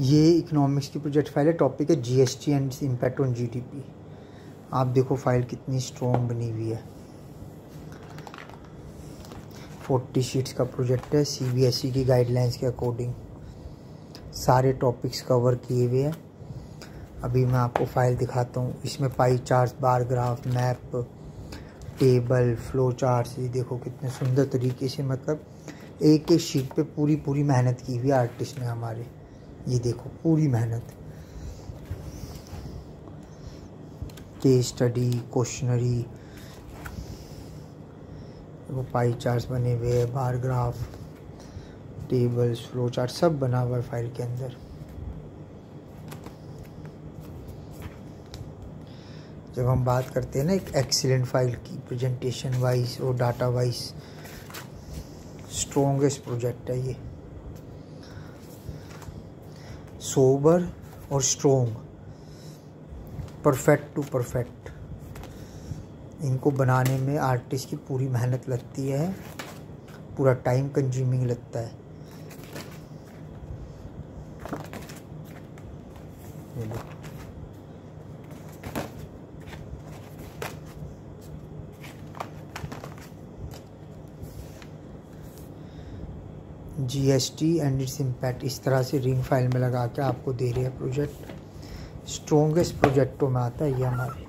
ये इकोनॉमिक्स की project file है टॉपिक है GST and impact on GDP आप देखो फ़ाइल कितनी स्ट्रॉन्ग बनी हुई है। फोर्टी शीट्स का प्रोजेक्ट है सीबीएसई e की गाइडलाइंस के अकॉर्डिंग सारे टॉपिक्स कवर किए हुए हैं। अभी मैं आपको फ़ाइल दिखाता हूँ। इसमें pie chart bar graph map table flow chart ये देखो कितने सुंदर तरीके से मतलब एक एक शीट पे पूरी पूरी मेहनत की हुई आर्टिस्ट ने हमारे। ये देखो, पूरी मेहनत। केस स्टडी क्वेश्चनरी वो पाई चार्ट बने हुए हैं bar graph tables flow chart सब बना हुआ है फ़ाइल के अंदर। जब हम बात करते हैं ना एक एक्सीलेंट फ़ाइल की प्रेजेंटेशन वाइज और डाटा वाइज स्ट्रोंगेस्ट प्रोजेक्ट है ये। सोबर और स्ट्रोंग। Perfect to perfect. इनको बनाने में आर्टिस्ट की पूरी मेहनत लगती है। पूरा टाइम कंज्यूमिंग लगता है। G S T and its impact इस तरह से रिंग फ़ाइल में लगा के आपको दे रहे हैं प्रोजेक्ट स्ट्रोंगेस्ट प्रोजेक्टों में आता है ये हमारे।